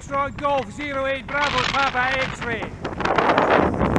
Foxtrot Golf 08 Bravo Papa X-ray.